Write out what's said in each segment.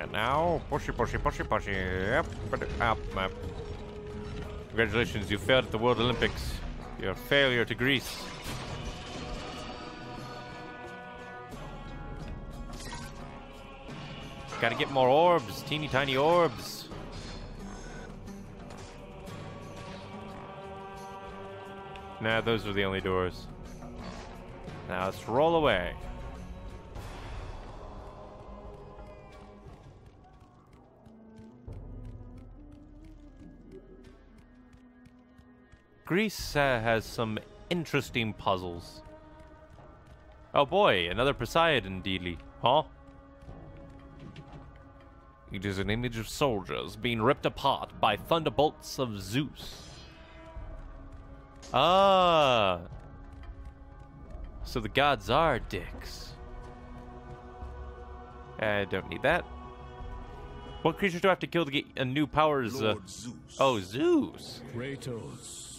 And now, pushy, pushy, pushy, pushy. Yep, but up, map. Congratulations, you failed at the World Olympics. Your failure to Greece. Gotta get more orbs, teeny tiny orbs. Nah, those are the only doors. Now let's roll away. Greece uh, has some interesting puzzles. Oh boy, another Poseidon deedly, huh? It is an image of soldiers being ripped apart by thunderbolts of Zeus. Ah. So the gods are dicks. I don't need that. What creature do I have to kill to get a new powers? Uh... Zeus. Oh, Zeus. Kratos,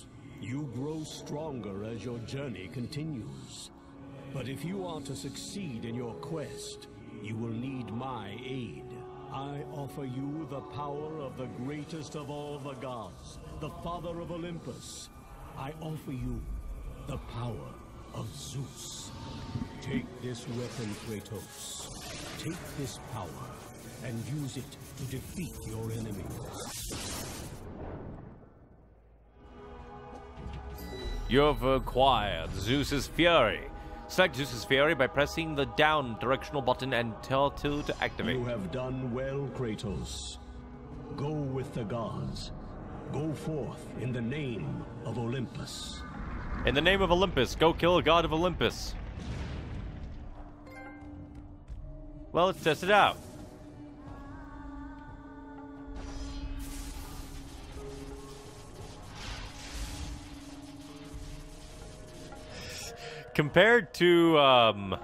you grow stronger as your journey continues. But if you are to succeed in your quest, you will need my aid. I offer you the power of the greatest of all the gods, the father of Olympus. I offer you the power of Zeus. Take this weapon, Kratos. Take this power and use it to defeat your enemies. You've acquired Zeus's Fury. Select Zeus's Fury by pressing the down directional button and L2 to activate. You have done well, Kratos. Go with the gods. Go forth in the name of Olympus. In the name of Olympus, go kill a god of Olympus. Well, let's test it out. Compared to, um...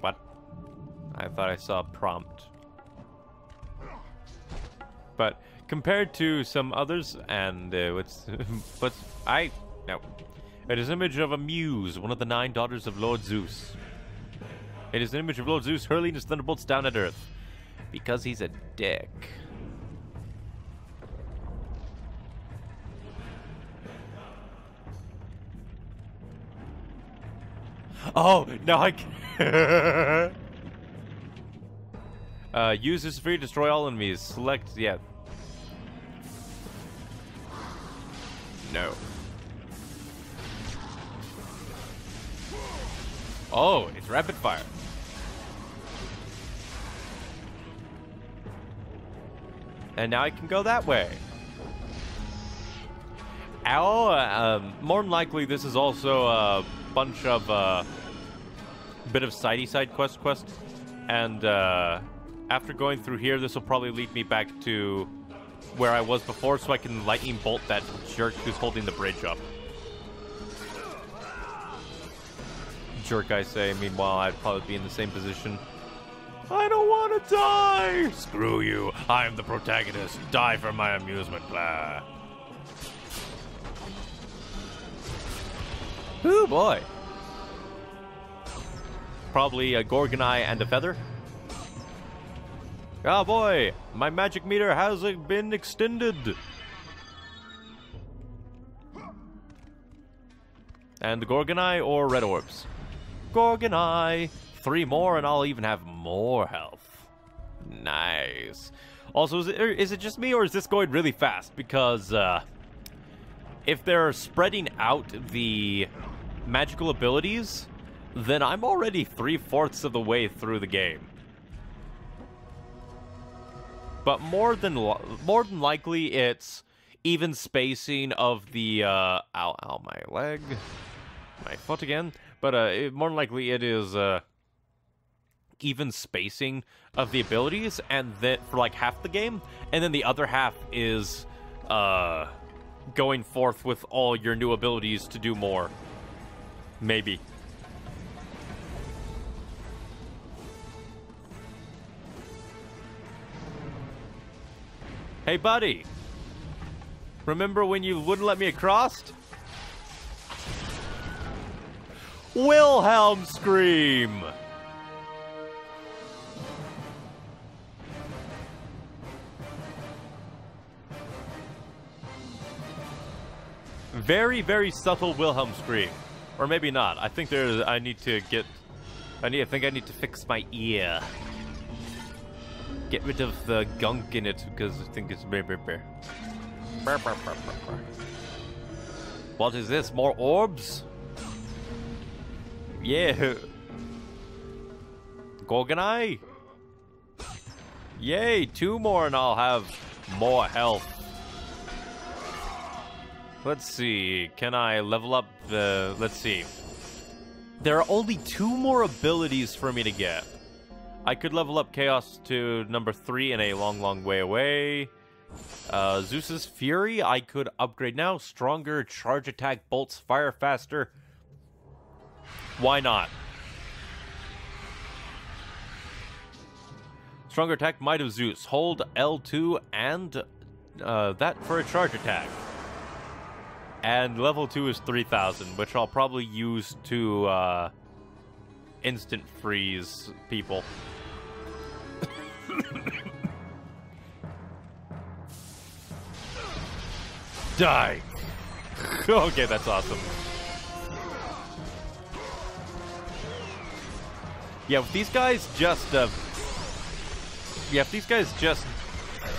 What? I thought I saw a prompt. But compared to some others, and uh, what's... what's... I... No. It is an image of a muse, one of the nine daughters of Lord Zeus. It is an image of Lord Zeus hurling his thunderbolts down at Earth. Because he's a dick. Oh, now I can... uh, use this free destroy all enemies. Select, yeah. No. Oh, it's rapid fire. And now I can go that way. Ow, um, more than likely this is also a bunch of, uh, bit of sidey side quest quest. And, uh, after going through here, this will probably lead me back to where I was before so I can lightning bolt that jerk who's holding the bridge up. Jerk, I say. Meanwhile, I'd probably be in the same position. I don't want to die! Screw you. I am the protagonist. Die for my amusement. Blah. Ooh, boy. Probably a Gorgon eye and a feather. Oh boy, my magic meter has been extended. And the Gorgon eye or red orbs? Gorgon eye. Three more and I'll even have more health. Nice. Also, is it, er, it just me or is this going really fast? Because, uh, if they're spreading out the magical abilities, then I'm already three-fourths of the way through the game. But more than more than likely, it's even spacing of the uh, ow, ow, my leg, my foot again. But uh, it, more than likely, it is uh, even spacing of the abilities, and that for like half the game, and then the other half is uh, going forth with all your new abilities to do more. Maybe. Hey, buddy. Remember when you wouldn't let me across? Wilhelm Scream! Very, very subtle Wilhelm Scream. Or maybe not. I think there's... I need to get... I need. I think I need to fix my ear. Get rid of the gunk in it because I think it's. Brr, brr, brr. What is this? More orbs? Yeah. Gorgon eye? Yay, two more and I'll have more health. Let's see, can I level up the... Let's see. There are only two more abilities for me to get. I could level up Chaos to number three in a long, long way away. Uh, Zeus's Fury, I could upgrade now. Stronger, charge attack, bolts, fire faster. Why not? Stronger attack, Might of Zeus. Hold L2 and uh, that for a charge attack. And level 2 is 3000, which I'll probably use to uh, instant freeze people. Die! okay, that's awesome. Yeah, if these guys just, uh... Yeah, if these guys just...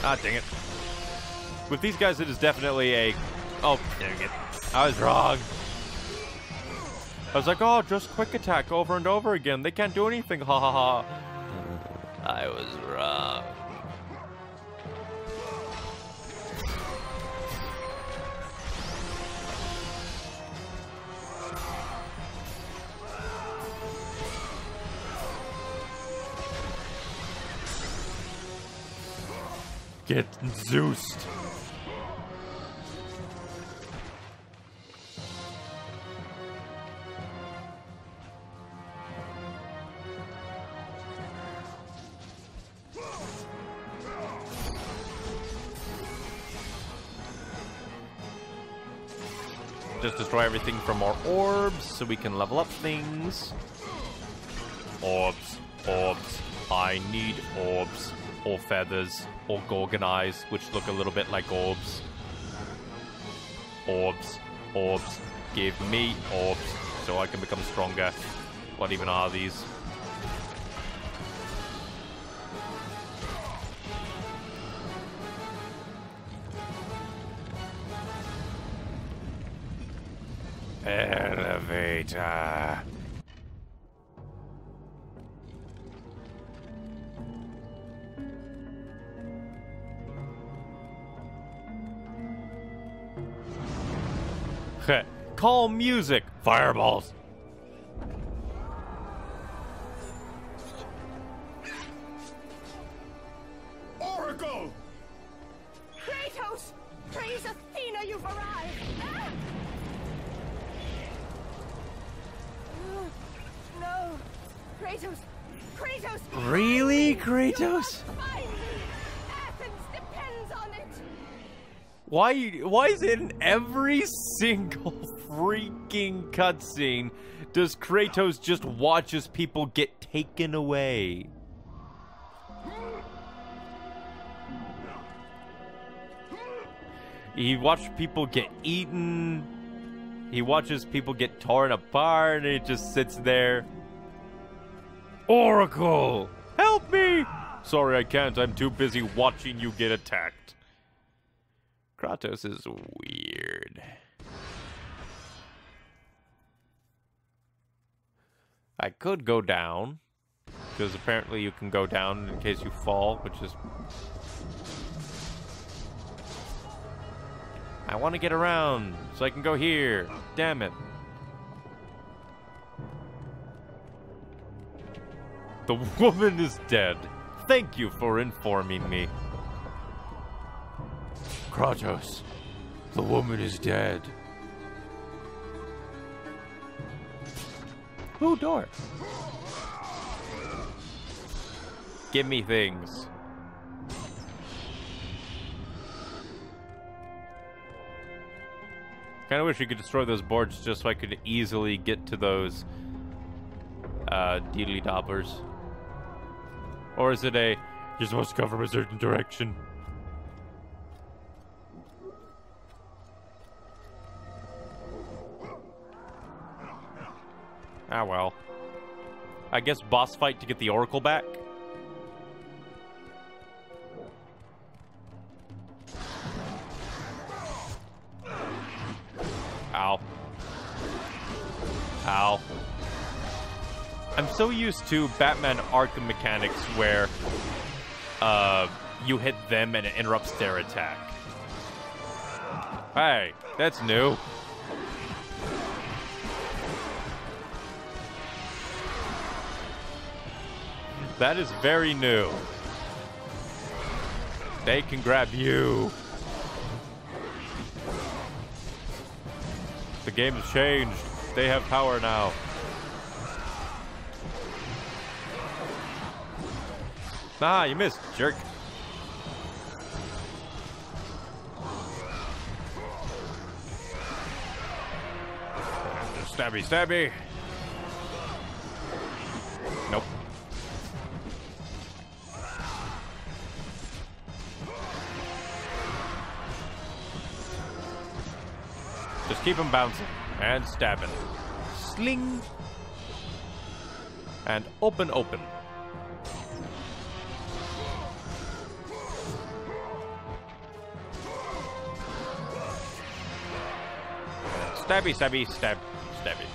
Ah, dang it. With these guys, it is definitely a... Oh, dang it. I was wrong. I was like, oh, just quick attack over and over again. They can't do anything, ha ha ha. I was wrong. Get Zeused. Everything from our orbs so we can level up things. Orbs, orbs. I need orbs or feathers or gorgon eyes, which look a little bit like orbs. Orbs, orbs. Give me orbs so I can become stronger. What even are these? Elevator. Call music. Fireballs. Oracle! Kratos! Praise Athena, you've arrived! Ah! Kratos! Kratos! Really, Kratos? must find me! Athens depends on it! Why why is it in every single freaking cutscene does Kratos just watch as people get taken away? He watched people get eaten. He watches people get torn apart and he just sits there. Oracle! Help me! Sorry, I can't. I'm too busy watching you get attacked. Kratos is weird. I could go down, because apparently you can go down in case you fall, which is... I want to get around, so I can go here. Damn it. The woman is dead. Thank you for informing me. Kratos, the woman is dead. Ooh, door. Give me things. Kinda wish you could destroy those boards just so I could easily get to those uh deedly dobblers. Or is it a, you're supposed to go from a certain direction? Ah, well. I guess boss fight to get the Oracle back? Ow. Ow. I'm so used to Batman Arkham mechanics where uh, you hit them and it interrupts their attack. Hey, that's new. That is very new. They can grab you. The game has changed. They have power now. Ah, you missed, jerk. Stabby, stabby. Nope. Just keep him bouncing and stabbing. Sling. And open, open. Stabby, stabby, stab, stabby.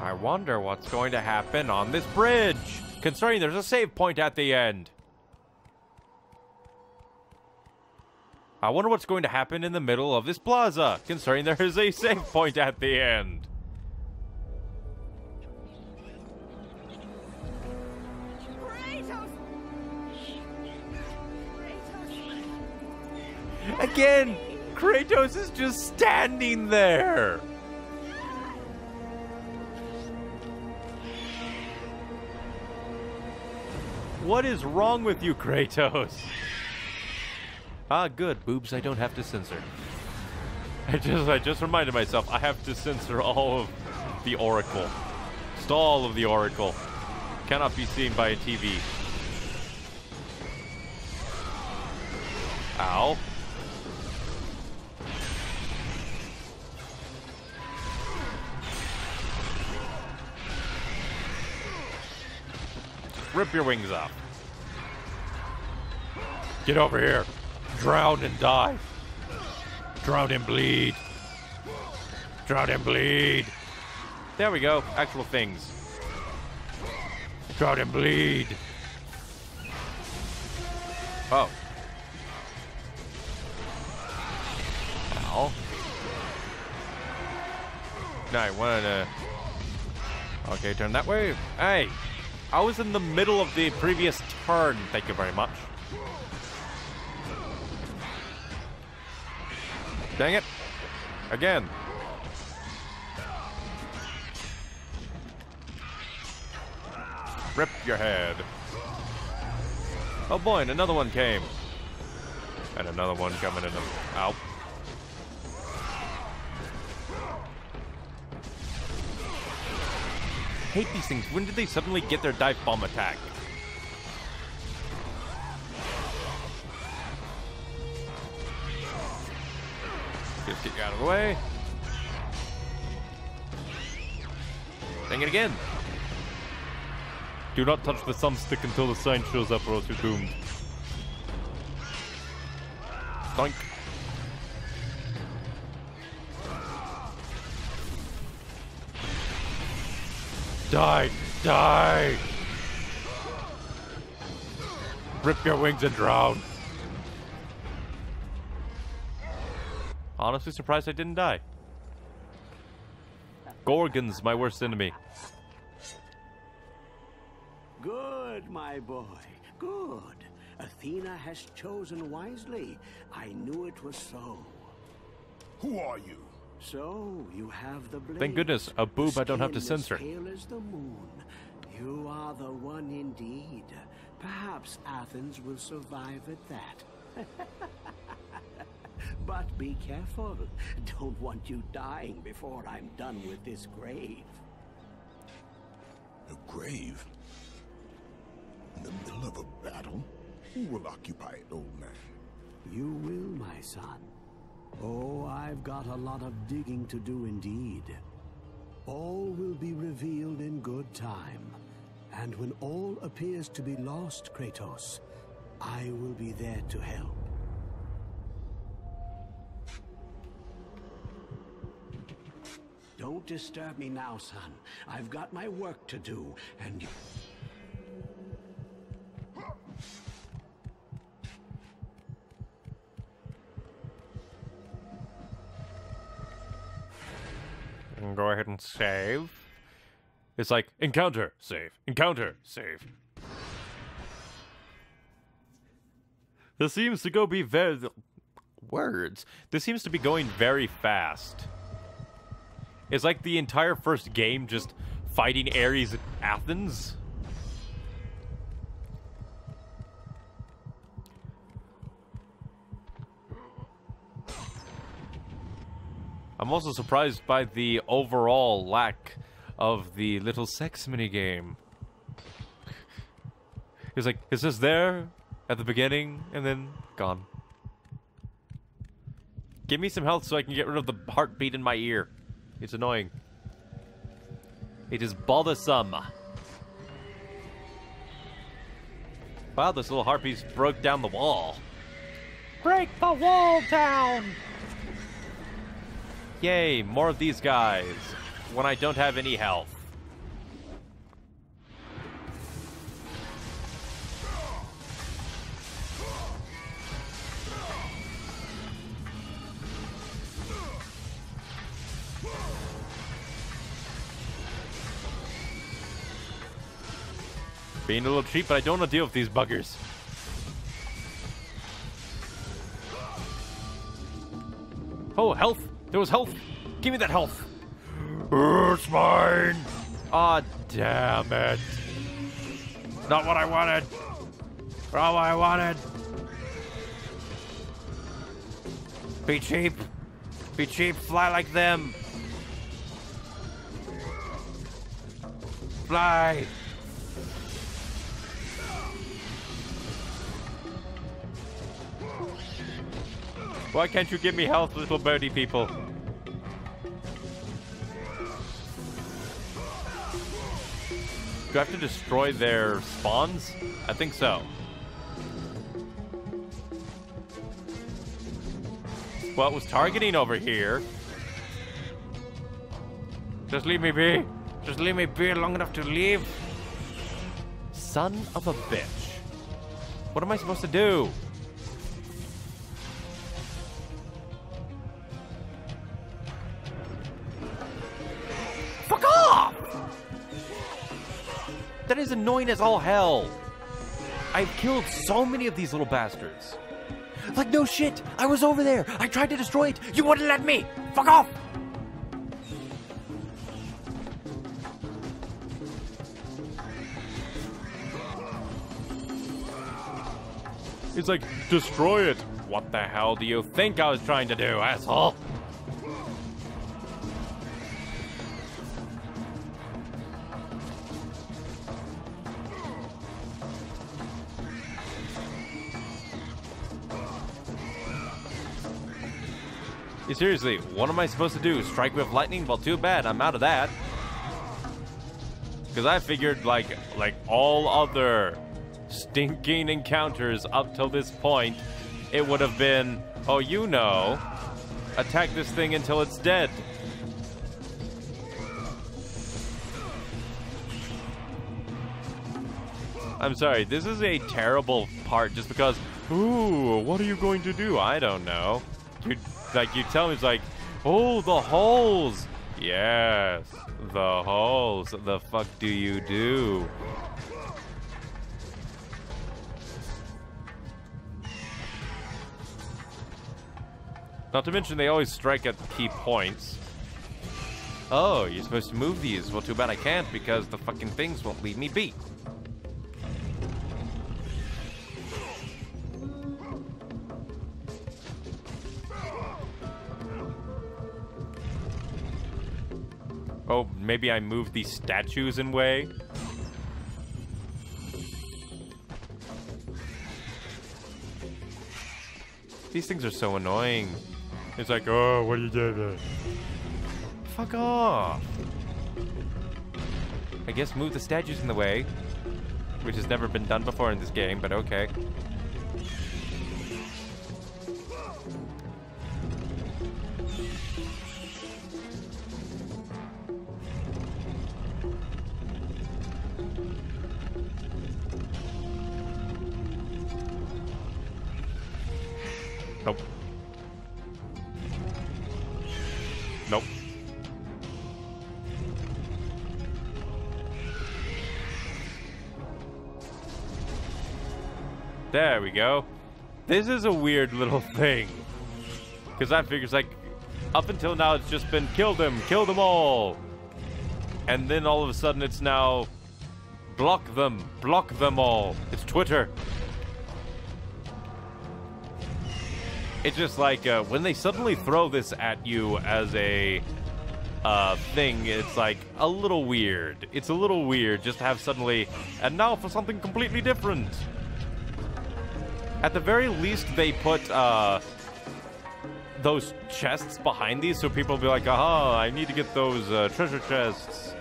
I wonder what's going to happen on this bridge, considering there's a save point at the end. I wonder what's going to happen in the middle of this plaza, considering there is a save point at the end. Again, Kratos is just standing there. What is wrong with you, Kratos? Ah, good. Boobs I don't have to censor. I just I just reminded myself I have to censor all of the Oracle. Just all of the Oracle. Cannot be seen by a TV. Ow. Rip your wings off. Get over here. Drown and die. Drown and bleed. Drown and bleed. There we go. Actual things. Drown and bleed. Oh. Ow. No, I wanted to. Okay, turn that way. Hey, I was in the middle of the previous turn. Thank you very much. Dang it. Again. Rip your head. Oh boy, and another one came. And another one coming in. Ow. Hate these things. When did they suddenly get their dive bomb attack? Just get you out of the way. Dang it again. Do not touch the thumbstick until the sign shows up or else you're doomed. Doink. Die! Die! Rip your wings and drown. Honestly surprised I didn't die. Gorgon's my worst enemy. Good, my boy. Good. Athena has chosen wisely. I knew it was so. Who are you? So you have the blade. Thank goodness, a boob I don't have to censor. Pale as the moon. You are the one indeed. Perhaps Athens will survive at that. but be careful. Don't want you dying before I'm done with this grave. A grave? In the middle of a battle? Who will occupy it, old man? You will, my son. Oh, I've got a lot of digging to do indeed. All will be revealed in good time. And when all appears to be lost, Kratos, I will be there to help. Don't disturb me now, son. I've got my work to do, and... Save. It's like encounter, save, encounter, save. This seems to go be very words. This seems to be going very fast. It's like the entire first game just fighting Ares at Athens. I'm also surprised by the overall lack of the little sex minigame. It's like, is this there at the beginning and then gone? Give me some health so I can get rid of the heartbeat in my ear. It's annoying. It is bothersome. Wow, this little harpies broke down the wall. Break the wall down! Yay, more of these guys. When I don't have any health. Being a little cheap, but I don't want to deal with these buggers. Oh, health! There was health! Give me that health! It's mine! Ah, damn it. Not what I wanted! Not what I wanted! Be cheap! Be cheap, fly like them! Fly! Why can't you give me health, little birdie people? Do I have to destroy their spawns? I think so. Well, it was targeting over here. Just leave me be. Just leave me be long enough to leave. Son of a bitch. What am I supposed to do? Annoying as all hell. I've killed so many of these little bastards. Like, no shit. I was over there. I tried to destroy it. You wouldn't let me. Fuck off. It's like, destroy it. What the hell do you think I was trying to do, asshole? Seriously, what am I supposed to do? Strike with lightning? Well, too bad. I'm out of that. Because I figured, like, like all other stinking encounters up till this point, it would have been, oh, you know, attack this thing until it's dead. I'm sorry, this is a terrible part just because, ooh, what are you going to do? I don't know. You, like, you tell me, it's like, oh, the holes. Yes, the holes. The fuck do you do? Not to mention, they always strike at key points. Oh, you're supposed to move these. Well, too bad I can't because the fucking things won't leave me be. maybe I move these statues in way. These things are so annoying. It's like, oh, what are you doing? Fuck off. I guess move the statues in the way, which has never been done before in this game, but okay. We go. This is a weird little thing. Because I figures like, up until now it's just been kill them, kill them all. And then all of a sudden it's now block them, block them all. It's Twitter. It's just like uh, when they suddenly throw this at you as a uh, thing, it's like a little weird. It's a little weird just to have suddenly, and now for something completely different. At the very least, they put uh, those chests behind these so people will be like, aha, I need to get those uh, treasure chests.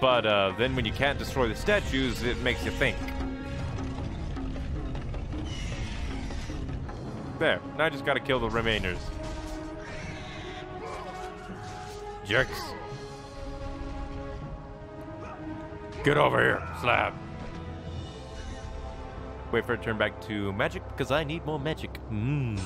But uh, then when you can't destroy the statues, it makes you think. There. Now I just gotta kill the remainers. Jerks. Get over here, slab. Wait for it to turn back to magic because I need more magic. Mmm.